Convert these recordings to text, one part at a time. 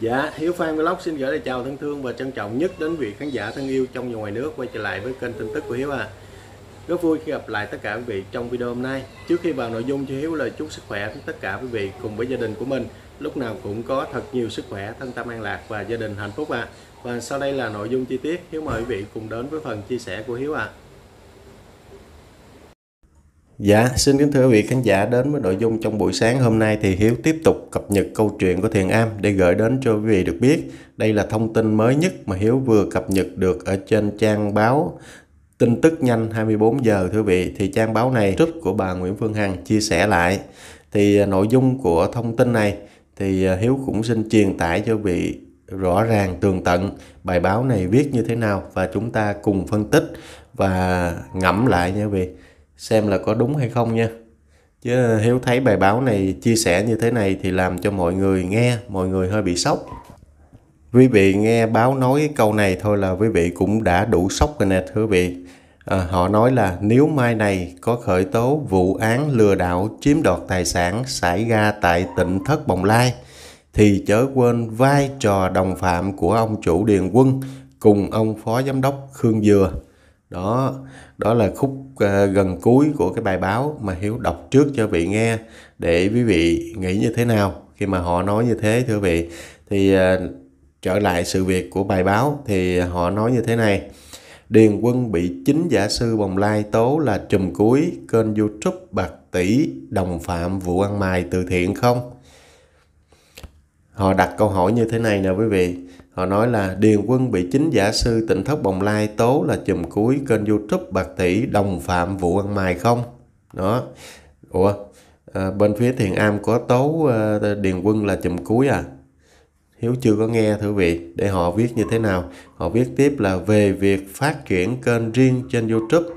Dạ, Hiếu Phan Vlog xin gửi lời chào thân thương và trân trọng nhất đến vị khán giả thân yêu trong và ngoài nước quay trở lại với kênh tin tức của Hiếu à. Rất vui khi gặp lại tất cả quý vị trong video hôm nay. Trước khi vào nội dung cho Hiếu lời chúc sức khỏe đến tất cả quý vị cùng với gia đình của mình. Lúc nào cũng có thật nhiều sức khỏe, thân tâm an lạc và gia đình hạnh phúc ạ. À. Và sau đây là nội dung chi tiết, Hiếu mời quý vị cùng đến với phần chia sẻ của Hiếu ạ. À. Dạ, xin kính thưa quý vị khán giả đến với nội dung trong buổi sáng hôm nay thì Hiếu tiếp tục cập nhật câu chuyện của Thiền Am để gửi đến cho quý vị được biết. Đây là thông tin mới nhất mà Hiếu vừa cập nhật được ở trên trang báo tin tức nhanh 24 giờ thưa quý vị. Thì trang báo này trích của bà Nguyễn Phương Hằng chia sẻ lại. Thì à, nội dung của thông tin này thì à, Hiếu cũng xin truyền tải cho quý vị rõ ràng tường tận bài báo này viết như thế nào và chúng ta cùng phân tích và ngẫm lại nha quý vị xem là có đúng hay không nha. Chứ hiếu thấy bài báo này chia sẻ như thế này thì làm cho mọi người nghe mọi người hơi bị sốc. Quý vị nghe báo nói câu này thôi là quý vị cũng đã đủ sốc rồi nè thưa quý vị. À, họ nói là nếu mai này có khởi tố vụ án lừa đảo chiếm đoạt tài sản xảy ra tại tỉnh thất bồng lai thì chớ quên vai trò đồng phạm của ông chủ điền quân cùng ông phó giám đốc khương dừa đó đó là khúc uh, gần cuối của cái bài báo mà hiếu đọc trước cho vị nghe để quý vị nghĩ như thế nào khi mà họ nói như thế thưa vị. Thì uh, trở lại sự việc của bài báo thì họ nói như thế này. Điền Quân bị chính giả sư Bồng Lai tố là trùm cuối kênh youtube bạc tỷ đồng phạm vụ ăn mày từ thiện không? Họ đặt câu hỏi như thế này nè quý vị. Họ nói là Điền Quân bị chính giả sư tỉnh thất Bồng Lai tố là chùm cuối kênh youtube Bạc Tỷ đồng phạm vụ ăn mày không? Đó. Ủa, à, bên phía Thiền Am có tố à, Điền Quân là chùm cuối à? Hiếu chưa có nghe thưa vị để họ viết như thế nào. Họ viết tiếp là về việc phát triển kênh riêng trên YouTube.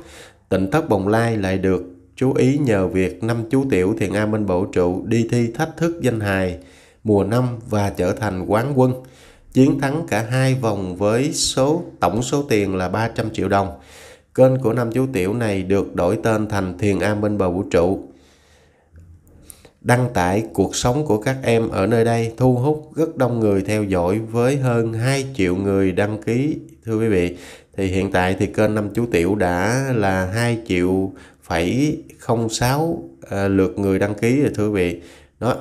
Tỉnh thất Bồng Lai lại được chú ý nhờ việc năm chú tiểu Thiền Am bên Bộ Trụ đi thi thách thức danh hài mùa năm và trở thành quán quân chiến thắng cả hai vòng với số tổng số tiền là 300 triệu đồng. Kênh của năm chú tiểu này được đổi tên thành Thiền Am bên bờ vũ trụ. Đăng tải cuộc sống của các em ở nơi đây thu hút rất đông người theo dõi với hơn 2 triệu người đăng ký. Thưa quý vị, thì hiện tại thì kênh năm chú tiểu đã là 2 triệu phẩy 06 ờ, lượt người đăng ký rồi thưa quý vị. Đó,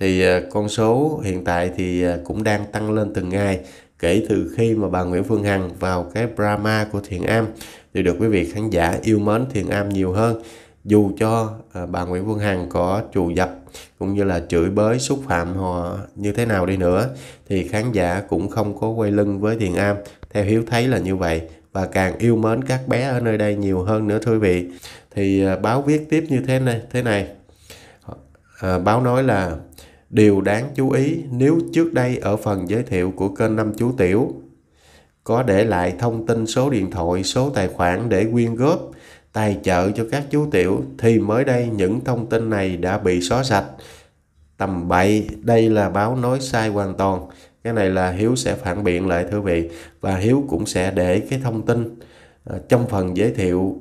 thì à, con số hiện tại thì à, cũng đang tăng lên từng ngày kể từ khi mà bà Nguyễn Phương Hằng vào cái drama của Thiện Am. Thì được quý vị khán giả yêu mến Thiện Am nhiều hơn dù cho à, bà Nguyễn Phương Hằng có trù dập cũng như là chửi bới xúc phạm họ như thế nào đi nữa thì khán giả cũng không có quay lưng với Thiện Am. Theo Hiếu thấy là như vậy và càng yêu mến các bé ở nơi đây nhiều hơn nữa thưa quý vị. Thì báo viết tiếp như thế này thế này. À, báo nói là Điều đáng chú ý nếu trước đây ở phần giới thiệu của kênh Năm Chú Tiểu có để lại thông tin số điện thoại, số tài khoản để quyên góp, tài trợ cho các chú tiểu thì mới đây những thông tin này đã bị xóa sạch. Tầm bậy, đây là báo nói sai hoàn toàn. Cái này là Hiếu sẽ phản biện lại thưa vị và Hiếu cũng sẽ để cái thông tin ờ, trong phần giới thiệu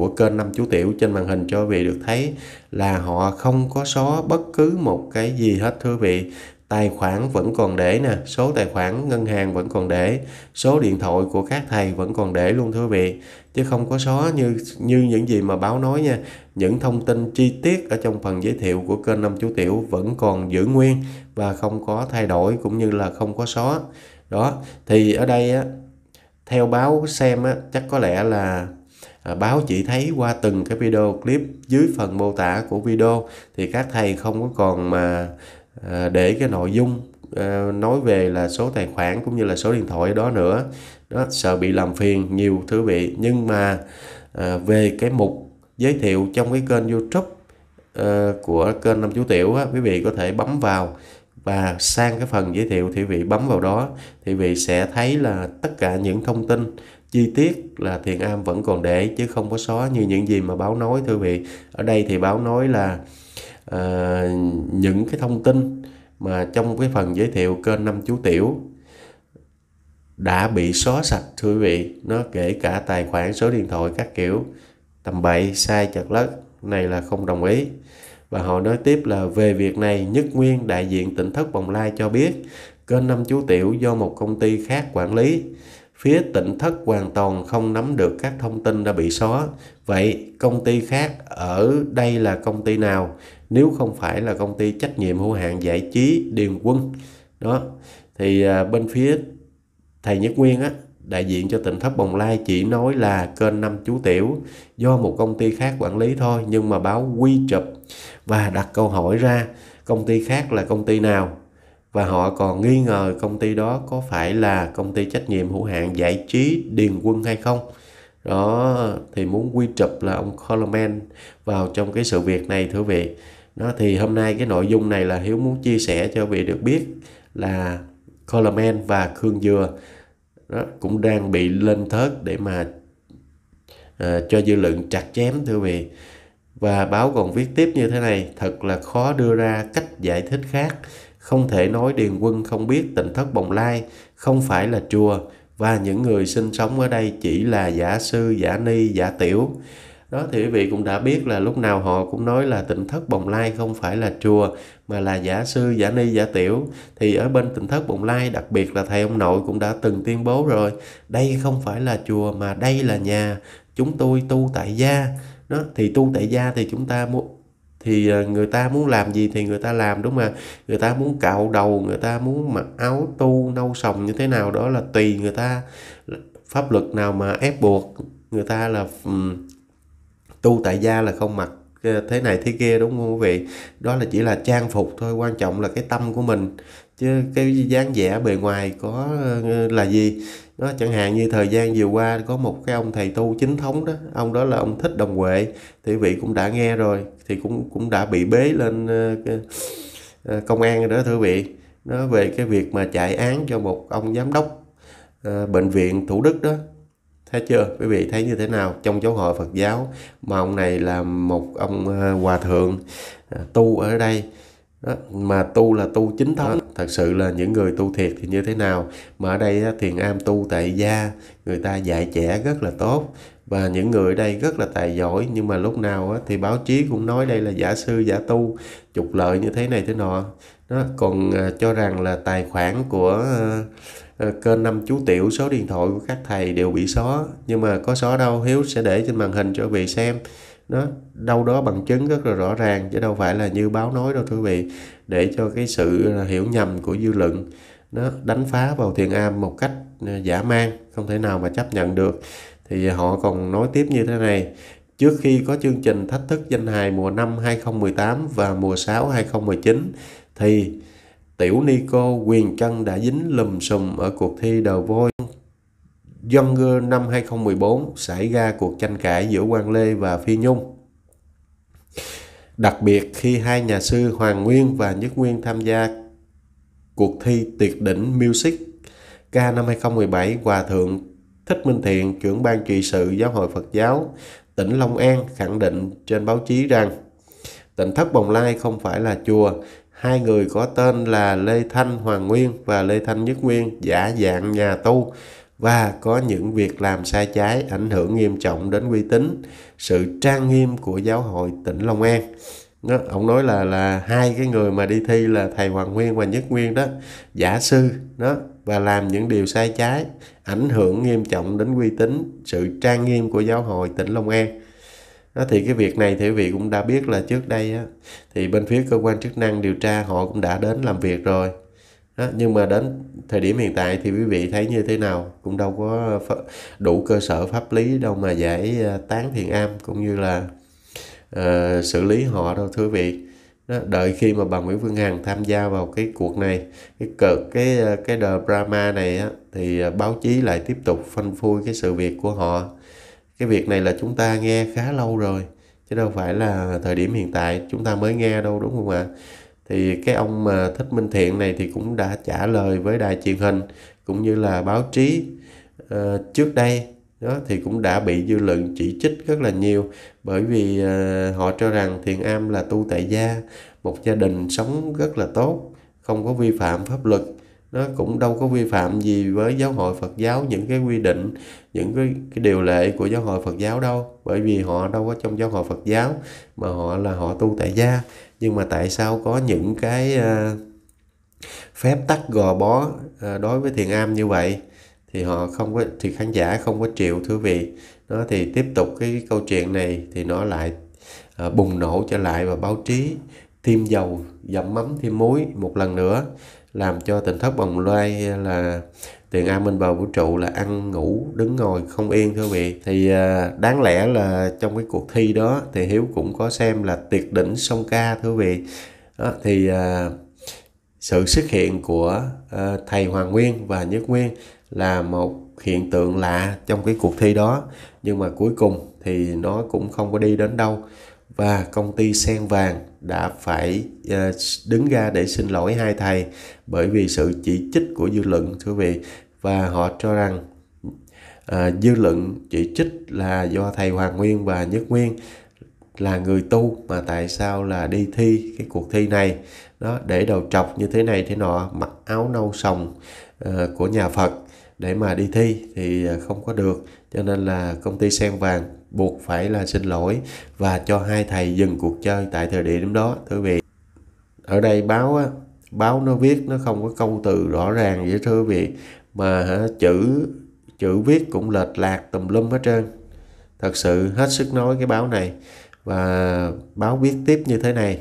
của kênh năm chú tiểu trên màn hình cho quý vị được thấy là họ không có xóa bất cứ một cái gì hết, thưa quý vị. Tài khoản vẫn còn để nè, số tài khoản ngân hàng vẫn còn để, số điện thoại của các thầy vẫn còn để luôn, thưa quý vị. Chứ không có xóa như như những gì mà báo nói nha. Những thông tin chi tiết ở trong phần giới thiệu của kênh năm chú tiểu vẫn còn giữ nguyên và không có thay đổi cũng như là không có xóa. Đó, thì ở đây á, theo báo xem á, chắc có lẽ là à, báo chỉ thấy qua từng cái video clip dưới phần mô tả của video thì các thầy không có còn mà à, để cái nội dung à, nói về là số tài khoản cũng như là số điện thoại đó nữa. Đó sợ bị làm phiền nhiều thứ vị. Nhưng mà à, về cái mục giới thiệu trong cái kênh youtube à, của kênh năm chú tiểu á, quý vị có thể bấm vào và sang cái phần giới thiệu thì vị bấm vào đó thì vị sẽ thấy là tất cả những thông tin chi tiết là thiền am vẫn còn để chứ không có xóa như những gì mà báo nói thưa vị. Ở đây thì báo nói là uh, những cái thông tin mà trong cái phần giới thiệu kênh năm chú tiểu đã bị xóa sạch thưa quý vị. Nó kể cả tài khoản số điện thoại các kiểu tầm bậy sai chật lất này là không đồng ý. Và họ nói tiếp là về việc này nhất nguyên đại diện tỉnh thất bồng lai cho biết kênh năm chú tiểu do một công ty khác quản lý phía tỉnh thất hoàn toàn không nắm được các thông tin đã bị xóa. Vậy, công ty khác ở đây là công ty nào? Nếu không phải là công ty trách nhiệm hữu hạn giải trí điền quân. Đó, thì à, bên phía thầy nhất nguyên á, đại diện cho tỉnh thất bồng lai chỉ nói là kênh năm chú tiểu do một công ty khác quản lý thôi, nhưng mà báo quy chụp. Và đặt câu hỏi ra, công ty khác là công ty nào? Và họ còn nghi ngờ công ty đó có phải là công ty trách nhiệm hữu hạn giải trí Điền Quân hay không. Đó thì muốn quy chụp là ông Coleman vào trong cái sự việc này thưa vị. Đó thì hôm nay cái nội dung này là Hiếu muốn chia sẻ cho vị được biết là Coleman và Khương Dừa đó, cũng đang bị lên thớt để mà uh, cho dư luận chặt chém thưa vị. Và báo còn viết tiếp như thế này thật là khó đưa ra cách giải thích khác không thể nói Điền Quân không biết tỉnh thất Bồng Lai không phải là chùa và những người sinh sống ở đây chỉ là giả sư, giả ni, giả tiểu. Đó thì quý vị cũng đã biết là lúc nào họ cũng nói là tỉnh thất Bồng Lai không phải là chùa mà là giả sư, giả ni, giả tiểu. Thì ở bên tỉnh thất Bồng Lai đặc biệt là thầy ông nội cũng đã từng tuyên bố rồi. Đây không phải là chùa mà đây là nhà. Chúng tôi tu tại gia. Đó, thì tu tại gia thì chúng ta muốn thì à, người ta muốn làm gì thì người ta làm đúng không người ta muốn cạo đầu người ta muốn mặc áo tu nâu sòng như thế nào đó là tùy người ta pháp luật nào mà ép buộc. Người ta là um, tu tại gia là không mặc thế này thế kia đúng không quý vị? Đó là chỉ là trang phục thôi quan trọng là cái tâm của mình chứ cái dáng vẻ bề ngoài có ờ, là gì? Đó chẳng hạn như thời gian vừa qua có một cái ông thầy tu chính thống đó ông đó là ông thích đồng huệ thì vị cũng đã nghe rồi thì cũng cũng đã bị bế lên ờ, ờ, công an rồi đó thưa vị. Nó về cái việc mà chạy án cho một ông giám đốc bệnh viện thủ đức đó. Thấy chưa? Quý vị thấy như thế nào? Trong giáo hội phật giáo mà ông này là một ông hòa thượng tu ở đây. Đó, mà tu là tu chính thống thật sự là những người tu thiệt thì như thế nào? Mà ở đây thiền am tu tại gia, người ta dạy trẻ rất là tốt. Và những người ở đây rất là tài giỏi, nhưng mà lúc nào thì báo chí cũng nói đây là giả sư, giả tu, trục lợi như thế này thế nọ. Đó, còn à, cho rằng là tài khoản của ờ, ờ, kênh năm chú tiểu, số điện thoại của các thầy đều bị xóa. Nhưng mà có xóa đâu, hiếu sẽ để trên màn hình cho quý vị xem đó, đâu đó bằng chứng rất là rõ ràng, chứ đâu phải là như báo nói đâu, thưa quý vị. Để cho cái sự hiểu nhầm của dư luận, nó đánh phá vào thiền am một cách à, giả man, không thể nào mà chấp nhận được. Thì họ còn nói tiếp như thế này, trước khi có chương trình thách thức danh hài mùa năm 2018 và mùa 6 2019 thì Tiểu Nico quyền chân đã dính lùm xùm ở cuộc thi The Voice Younger năm 2014 xảy ra cuộc tranh cãi giữa Quang Lê và Phi Nhung. Đặc biệt khi hai nhà sư Hoàng Nguyên và Nhất Nguyên tham gia cuộc thi Tuyệt đỉnh Music K năm 2017, Hòa Thượng Thích Minh Thiện, trưởng ban trị sự Giáo hội Phật giáo tỉnh Long An khẳng định trên báo chí rằng tỉnh Thất Bồng Lai không phải là chùa. Hai người có tên là Lê Thanh Hoàng Nguyên và Lê Thanh Nhất Nguyên giả dạng nhà tu và có những việc làm sai trái ảnh hưởng nghiêm trọng đến uy tín, sự trang nghiêm của giáo hội tỉnh Long An. Đó, ông nói là là hai cái người mà đi thi là thầy Hoàng Nguyên và Nhất Nguyên đó giả sư đó và làm những điều sai trái ảnh hưởng nghiêm trọng đến uy tín sự trang nghiêm của giáo hội tỉnh Long An đó, thì cái việc này thì quý vị cũng đã biết là trước đây á, thì bên phía cơ quan chức năng điều tra họ cũng đã đến làm việc rồi đó, nhưng mà đến thời điểm hiện tại thì quý vị thấy như thế nào? Cũng đâu có đủ cơ sở pháp lý đâu mà giải ờ, tán thiền am cũng như là uh, xử lý họ đâu thưa quý vị. Đó, đợi khi mà bà Nguyễn Phương Hằng tham gia vào cái cuộc này cái cợt cái ờ, cái đờ drama này á, thì báo chí lại tiếp tục phanh phui cái sự việc của họ. Cái việc này là chúng ta nghe khá lâu rồi chứ đâu phải là thời điểm hiện tại chúng ta mới nghe đâu đúng không ạ? Thì cái ông mà thích minh thiện này thì cũng đã trả lời với đài truyền hình cũng như là báo chí uh, trước đây. Đó thì cũng đã bị dư luận chỉ trích rất là nhiều bởi vì uh, họ cho rằng thiền am là tu tại gia một gia đình sống rất là tốt không có vi phạm pháp luật. Nó cũng đâu có vi phạm gì với giáo hội Phật giáo những cái quy định những cái, cái điều lệ của giáo hội Phật giáo đâu bởi vì họ đâu có trong giáo hội Phật giáo mà họ là họ tu tại gia nhưng mà tại sao có những cái ờ, phép tắc gò bó à, đối với thiền am như vậy? Thì họ không có thì khán giả không có chịu thưa vị. Nó thì tiếp tục cái câu chuyện này thì nó lại à, bùng nổ trở lại và báo chí thêm dầu dậm mắm thêm muối một lần nữa làm cho tỉnh thất bồng lai là tiền an minh vào vũ trụ là ăn ngủ đứng ngồi không yên thưa vị thì à, đáng lẽ là trong cái cuộc thi đó thì hiếu cũng có xem là tuyệt đỉnh sông ca thưa vị đó, thì à, sự xuất hiện của à, thầy hoàng nguyên và nhất nguyên là một hiện tượng lạ trong cái cuộc thi đó. Nhưng mà cuối cùng thì nó cũng không có đi đến đâu và công ty sen vàng đã phải ờ, đứng ra để xin lỗi hai thầy bởi vì sự chỉ trích của dư luận thưa vị. Và họ cho rằng à, dư luận chỉ trích là do thầy Hoàng Nguyên và Nhất Nguyên là người tu mà tại sao là đi thi cái cuộc thi này. Đó để đầu trọc như thế này thế nọ mặc áo nâu sòng uh, của nhà Phật để mà đi thi thì không có được. Cho nên là công ty sen vàng buộc phải là xin lỗi và cho hai thầy dừng cuộc chơi tại thời điểm đó. Thưa vị ở đây báo á, báo nó viết nó không có câu từ rõ ràng vậy thưa vị mà hả, chữ chữ viết cũng lệch lạc tùm lum hết trơn. Thật sự hết sức nói cái báo này và báo viết tiếp như thế này.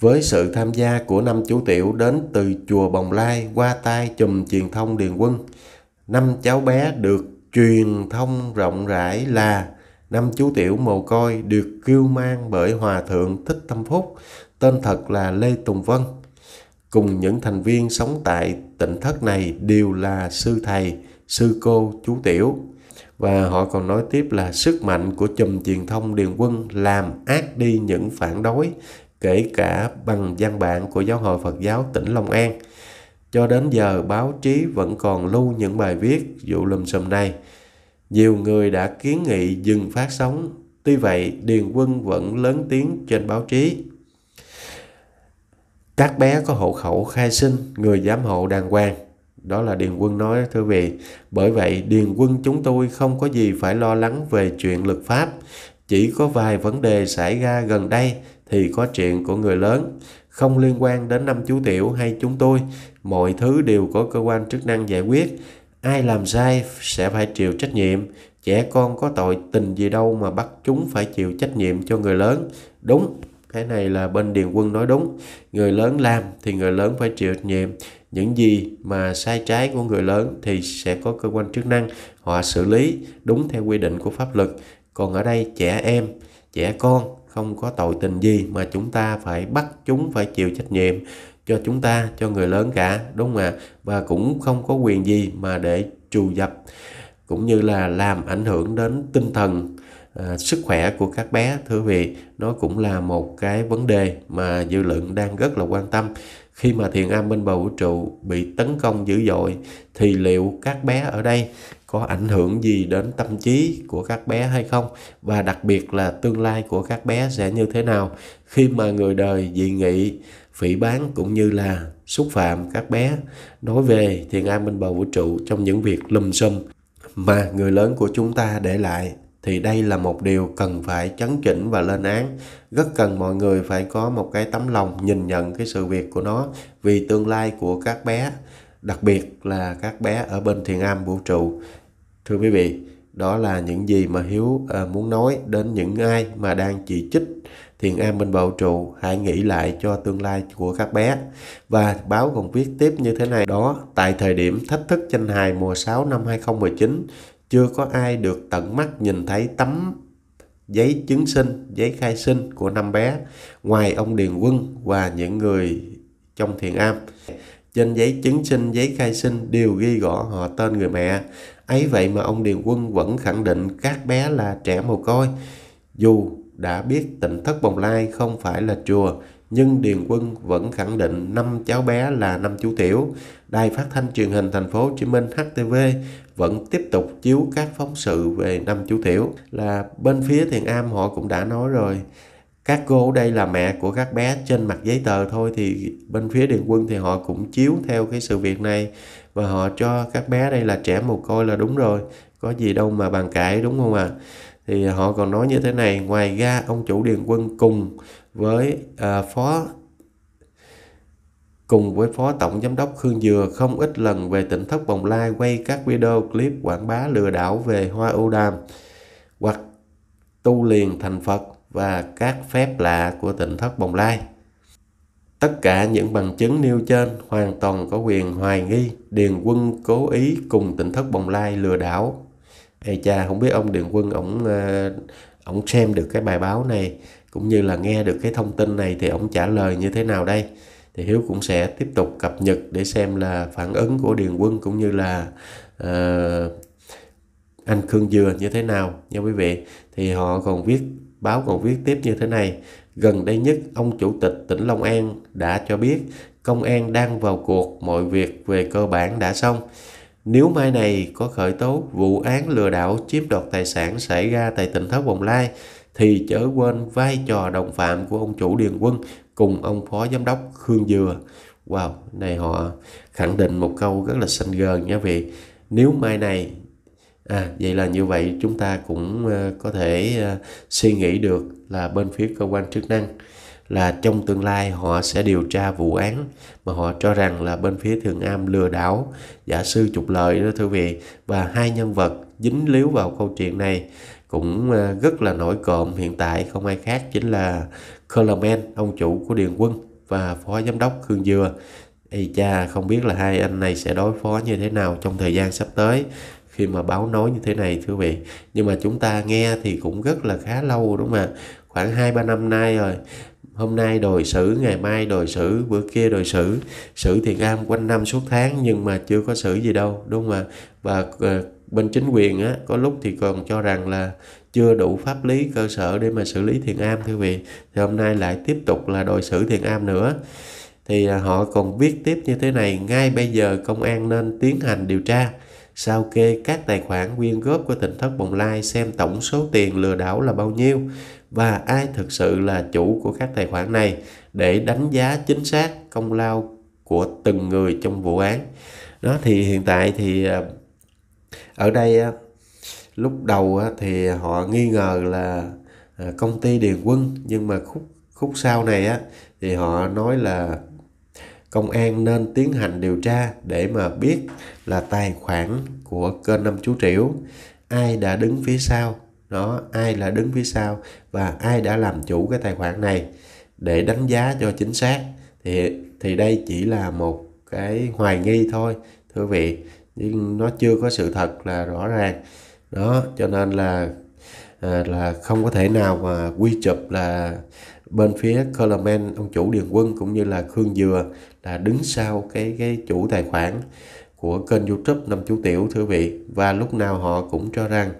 Với sự tham gia của năm chú tiểu đến từ chùa Bồng Lai qua tay chùm truyền thông Điền Quân năm cháu bé được truyền thông rộng rãi là năm chú tiểu mồ côi được kêu mang bởi Hòa Thượng Thích Tâm Phúc, tên thật là Lê Tùng Vân. Cùng những thành viên sống tại tỉnh thất này đều là sư thầy, sư cô, chú tiểu. Và họ còn nói tiếp là sức mạnh của chùm truyền thông Điền Quân làm ác đi những phản đối, kể cả bằng văn bản của Giáo hội Phật giáo tỉnh Long An. Cho đến giờ báo chí vẫn còn lưu những bài viết vụ lùm xùm này. Nhiều người đã kiến nghị dừng phát sóng, tuy vậy Điền Quân vẫn lớn tiếng trên báo chí. Các bé có hộ khẩu khai sinh, người giám hộ đàng hoàng. Đó là Điền Quân nói thưa vị. Bởi vậy Điền Quân chúng tôi không có gì phải lo lắng về chuyện luật pháp. Chỉ có vài vấn đề xảy ra gần đây thì có chuyện của người lớn. Không liên quan đến năm chú tiểu hay chúng tôi. Mọi thứ đều có cơ quan chức năng giải quyết ai làm sai sẽ phải chịu trách nhiệm. Trẻ con có tội tình gì đâu mà bắt chúng phải chịu trách nhiệm cho người lớn. Đúng, cái này là bên điền quân nói đúng. Người lớn làm thì người lớn phải chịu trách nhiệm. Những gì mà sai trái của người lớn thì sẽ có cơ quan chức năng họ xử lý đúng theo quy định của pháp luật. Còn ở đây trẻ em, trẻ con không có tội tình gì mà chúng ta phải bắt chúng phải chịu trách nhiệm cho chúng ta cho người lớn cả đúng không ạ? Và cũng không có quyền gì mà để trù dập cũng như là làm ảnh hưởng đến tinh thần à, sức khỏe của các bé thưa vị. Nó cũng là một cái vấn đề mà dư luận đang rất là quan tâm. Khi mà thiền am bên bầu vũ trụ bị tấn công dữ dội thì liệu các bé ở đây có ảnh hưởng gì đến tâm trí của các bé hay không? Và đặc biệt là tương lai của các bé sẽ như thế nào? Khi mà người đời dị nghị phỉ bán cũng như là xúc phạm các bé. Nói về thiền an minh bầu vũ trụ trong những việc lùm xùm mà người lớn của chúng ta để lại, thì đây là một điều cần phải chấn chỉnh và lên án. Rất cần mọi người phải có một cái tấm lòng nhìn nhận cái sự việc của nó vì tương lai của các bé, đặc biệt là các bé ở bên thiền am vũ trụ. Thưa quý vị, đó là những gì mà hiếu à, muốn nói đến những ai mà đang chỉ trích thiền am bên bầu trụ hãy nghĩ lại cho tương lai của các bé. Và báo còn viết tiếp như thế này. Đó, tại thời điểm thách thức tranh hài mùa 6 năm 2019 chưa có ai được tận mắt nhìn thấy tấm giấy chứng sinh, giấy khai sinh của năm bé, ngoài ông Điền Quân và những người trong thiền am trên giấy chứng sinh, giấy khai sinh đều ghi rõ họ tên người mẹ. Ấy vậy mà ông Điền Quân vẫn khẳng định các bé là trẻ mồ côi. Dù đã biết tỉnh thất bồng lai không phải là chùa, nhưng Điền Quân vẫn khẳng định năm cháu bé là năm chú tiểu. Đài phát thanh truyền hình thành phố Hồ Chí Minh HTV vẫn tiếp tục chiếu các phóng sự về năm chú tiểu. Là bên phía Thiền Am họ cũng đã nói rồi. Các cô ở đây là mẹ của các bé trên mặt giấy tờ thôi thì bên phía Điền Quân thì họ cũng chiếu theo cái sự việc này, và họ cho các bé đây là trẻ mồ côi là đúng rồi. Có gì đâu mà bàn cãi, đúng không ạ? À? Thì họ còn nói như thế này ngoài ra ông chủ điền quân cùng với à, phó cùng với Phó Tổng Giám đốc Khương Dừa không ít lần về tỉnh thất Bồng Lai quay các video clip quảng bá lừa đảo về hoa ưu đàm hoặc tu liền thành Phật và các phép lạ của tỉnh thất Bồng Lai. Tất cả những bằng chứng nêu trên hoàn toàn có quyền hoài nghi Điền Quân cố ý cùng tỉnh thất Bồng Lai lừa đảo. Ê cha, không biết ông Điền Quân ổng ờ, ổng xem được cái bài báo này cũng như là nghe được cái thông tin này thì ổng trả lời như thế nào đây? Thì Hiếu cũng sẽ tiếp tục cập nhật để xem là phản ứng của Điền Quân cũng như là uh, anh Khương Dừa như thế nào nha quý vị. Thì họ còn viết báo còn viết tiếp như thế này Gần đây nhất, ông Chủ tịch tỉnh Long An đã cho biết công an đang vào cuộc, mọi việc về cơ bản đã xong. Nếu mai này có khởi tố vụ án lừa đảo chiếm đoạt tài sản xảy ra tại tỉnh Thất Bồng Lai, thì chớ quên vai trò đồng phạm của ông chủ Điền Quân cùng ông phó giám đốc Khương Dừa. Wow, này họ khẳng định một câu rất là xanh gờn nha vị. Nếu mai này À, vậy là như vậy chúng ta cũng uh, có thể uh, suy nghĩ được là bên phía cơ quan chức năng là trong tương lai họ sẽ điều tra vụ án mà họ cho rằng là bên phía Thường Am lừa đảo, giả sư trục lợi đó thưa vị và hai nhân vật dính líu vào câu chuyện này cũng ờ, rất là nổi cộm hiện tại không ai khác chính là Coleman, ông chủ của Điền Quân và phó giám đốc Khương Dừa. Ê cha, không biết là hai anh này sẽ đối phó như thế nào trong thời gian sắp tới khi mà báo nói như thế này thưa vị. Nhưng mà chúng ta nghe thì cũng rất là khá lâu đúng không ạ? Khoảng hai ba năm nay rồi hôm nay đòi xử ngày mai đòi xử bữa kia đòi xử xử thiện am quanh năm suốt tháng nhưng mà chưa có xử gì đâu đúng không ạ? Và uh, bên chính quyền á có lúc thì còn cho rằng là chưa đủ pháp lý cơ sở để mà xử lý thiền am thưa vị. Thì hôm nay lại tiếp tục là đòi xử thiền am nữa. Thì à, họ còn viết tiếp như thế này ngay bây giờ công an nên tiến hành điều tra sao kê các tài khoản quyên góp của tỉnh thất bồng lai xem tổng số tiền lừa đảo là bao nhiêu? Và ai thực sự là chủ của các tài khoản này? Để đánh giá chính xác công lao của từng người trong vụ án. Đó, thì hiện tại thì à, ở đây à, lúc đầu à, thì họ nghi ngờ là công ty Điền Quân. Nhưng mà khúc khúc sau này, á, thì họ nói là công an nên tiến hành điều tra để mà biết là tài khoản của kênh năm chú Triểu. Ai đã đứng phía sau? Đó ai là đứng phía sau và ai đã làm chủ cái tài khoản này? Để đánh giá cho chính xác thì thì đây chỉ là một cái hoài nghi thôi thưa vị. Nhưng nó chưa có sự thật là rõ ràng. Đó cho nên là à, là không có thể nào mà quy chụp là bên phía Coleman ông chủ Điền Quân cũng như là Khương Dừa là đứng sau cái cái chủ tài khoản của kênh YouTube năm chú Tiểu thưa vị. Và lúc nào họ cũng cho rằng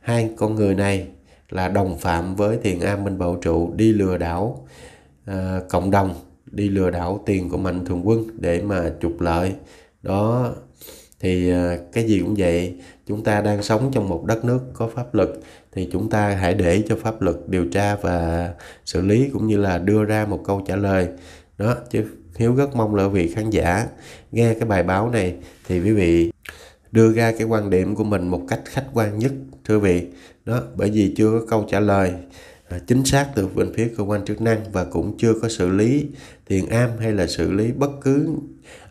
hai con người này là đồng phạm với Thiền an Minh Bảo Trụ đi lừa đảo à, cộng đồng đi lừa đảo tiền của Mạnh Thường Quân để mà trục lợi. Đó thì à, cái gì cũng vậy. Chúng ta đang sống trong một đất nước có pháp luật thì chúng ta hãy để cho pháp luật điều tra và xử lý cũng như là đưa ra một câu trả lời. Đó chứ Hiếu rất mong là vị khán giả nghe cái bài báo này thì quý vị đưa ra cái quan điểm của mình một cách khách quan nhất, thưa vị. Đó, bởi vì chưa có câu trả lời à, chính xác từ bên phía cơ quan chức năng và cũng chưa có xử lý tiền am hay là xử lý bất cứ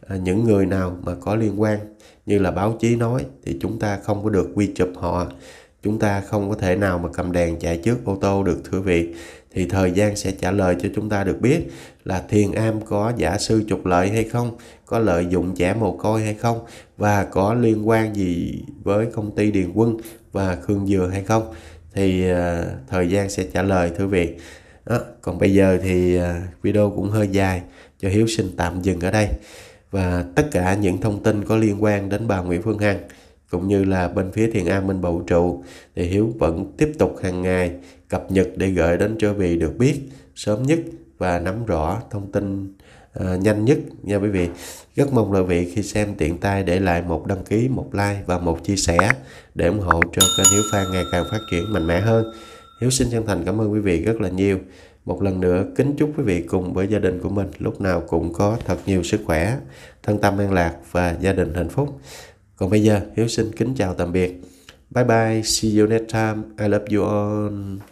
à, những người nào mà có liên quan. Như là báo chí nói thì chúng ta không có được quy chụp họ, chúng ta không có thể nào mà cầm đèn chạy trước ô tô được, thưa vị thì thời gian sẽ trả lời cho chúng ta được biết là thiền am có giả sư trục lợi hay không có lợi dụng trẻ mồ côi hay không và có liên quan gì với công ty điền quân và khương dừa hay không thì uh, thời gian sẽ trả lời thưa vị đó. còn bây giờ thì uh, video cũng hơi dài cho hiếu xin tạm dừng ở đây và tất cả những thông tin có liên quan đến bà Nguyễn Phương Hằng cũng như là bên phía Thiền An Minh Bầu Trụ thì Hiếu vẫn tiếp tục hàng ngày cập nhật để gửi đến cho vị được biết sớm nhất và nắm rõ thông tin uh, nhanh nhất nha quý vị. Rất mong là vị khi xem tiện tay để lại một đăng ký một like và một chia sẻ để ủng hộ cho kênh Hiếu Phan ngày càng phát triển mạnh mẽ hơn. Hiếu xin chân thành cảm ơn quý vị rất là nhiều. Một lần nữa kính chúc quý vị cùng với gia đình của mình lúc nào cũng có thật nhiều sức khỏe, thân tâm an lạc và gia đình hạnh phúc. Còn bây giờ Hiếu xin kính chào tạm biệt. Bye bye, see you next time. I love you all.